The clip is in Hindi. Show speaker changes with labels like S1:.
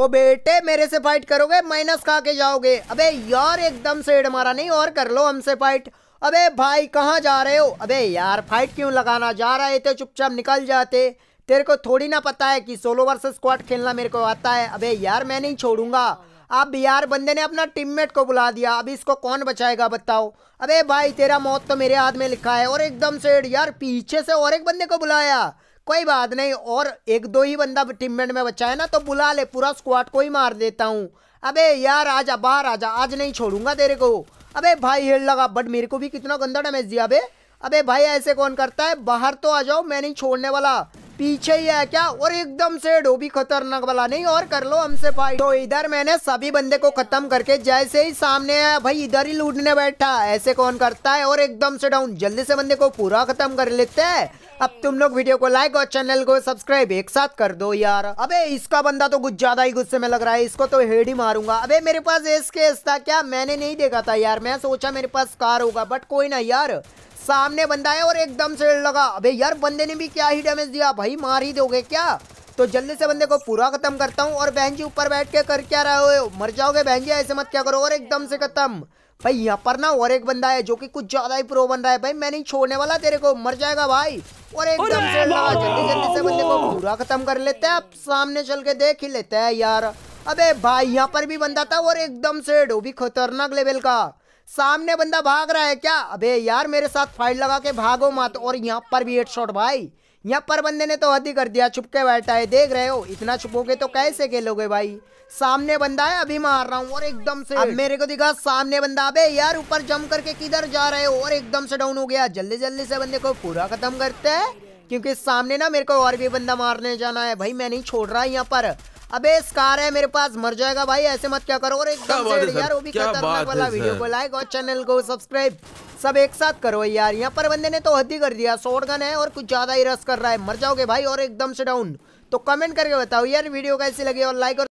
S1: ओ बेटे, मेरे से फाइट करोगे? माइनस खा के जाओगे। अबे यार, एकदम से हेड मारा। नहीं, और कर लो हमसे फाइट अबे भाई, कहाँ जा रहे हो? अबे यार फाइट क्यों लगाना? जा रहे थे, चुपचाप निकल जाते। तेरे को थोड़ी ना पता है कि सोलो वर्सेस स्क्वाड खेलना मेरे को आता है। अबे यार, मैं नहीं छोड़ूँगा। अब यार बंदे ने अपना टीममेट को बुला दिया। अभी इसको कौन बचाएगा, बताओ। अबे भाई, तेरा मौत तो मेरे हाथ में लिखा है। और एकदम से यार, पीछे से और एक बंदे को बुलाया। कोई बात नहीं, और एक दो ही बंदा टीममेट में बचा है ना तो बुला ले, पूरा स्क्वाड को ही मार देता हूँ। अबे यार, आजा, बाहर आजा, आज नहीं छोड़ूँगा तेरे को। अबे भाई हेड लगा बट मेरे को भी कितना गंदा डैमेज दिया, अबे। अबे भाई, ऐसे कौन करता है? बाहर तो आ जाओ, मैं नहीं छोड़ने वाला। पीछे ही है क्या? और एकदम से डोबी खतरनाक वाला। नहीं, और कर लो हमसे फाइट तो इधर मैंने सभी बंदे को खत्म करके जैसे ही सामने आया, भाई इधर ही लूटने बैठा। ऐसे कौन करता है? और एकदम से डाउन जल्दी से बंदे को पूरा खत्म कर लेते हैं। अब तुम लोग वीडियो को लाइक और चैनल को सब्सक्राइब एक साथ कर दो यार। अबे, इसका बंदा तो कुछ ज़्यादा ही गुस्से में लग रहा है। इसको तो हेड ही मारूँगा। अबे, मेरे पास एस केस था क्या? मैंने नहीं देखा था यार। मैं सोचा मेरे पास कार होगा बट कोई ना यार। सामने बंदा है और एकदम से लगा। अबे यार बंदे ने भी क्या ही डैमेज दिया? भाई मार ही दोगे क्या? तो जल्दी से बंदे को पूरा खत्म करता हूँ और बहन जी ऊपर बैठ के कर क्या रहे हो? मर जाओगे बहन जी ऐसे मत क्या करो और एकदम से खत्म। भाई यहाँ पर ना और एक बंदा है जो कि कुछ ज़्यादा ही प्रो बन रहा है। भाई मैं नहीं छोड़ने वाला तेरे को। मर जाएगा भाई। और एकदम से लगा जल्दी जल्दी से बंदे को पूरा खत्म कर लेते हैं। अब सामने चल के देख ही लेते हैं यार। अबे भाई यहाँ पर भी बंदा था और एकदम से भी खतरनाक लेवल का। सामने बंदा भाग रहा है क्या? अबे यार, मेरे साथ फाइट लगा के भागो मत। और यहाँ पर भी हेड शॉट भाई। यहाँ पर बंदे ने तो हद ही कर दिया, छुपके बैठा है। देख रहे हो, इतना छुपोगे तो कैसे खेलोगे भाई? सामने बंदा है, अभी मार रहा हूँ, और एकदम से। अब मेरे को दिखा, सामने बंदा, अबे यार, ऊपर जम करके किधर जा रहे हो? और एकदम से डाउन हो गया। जल्दी जल्दी से बंदे को पूरा खत्म करते हैं, क्योंकि सामने ना मेरे को और भी बंदा मारने जाना है। भाई, मैं नहीं छोड़ रहा यहाँ पर। अबे कार है मेरे पास मर जाएगा भाई ऐसे मत क्या करो। और एकदम से यार वो भी खतरनाक वाला वीडियो को लाइक और चैनल को सब्सक्राइब सब एक साथ करो यार। यहाँ पर बंदे ने तो हद्दी कर दिया शॉर्ट गन है और कुछ ज़्यादा ही रस कर रहा है। मर जाओगे भाई और एकदम से डाउन तो कमेंट करके बताओ यार वीडियो कैसी लगी और लाइक और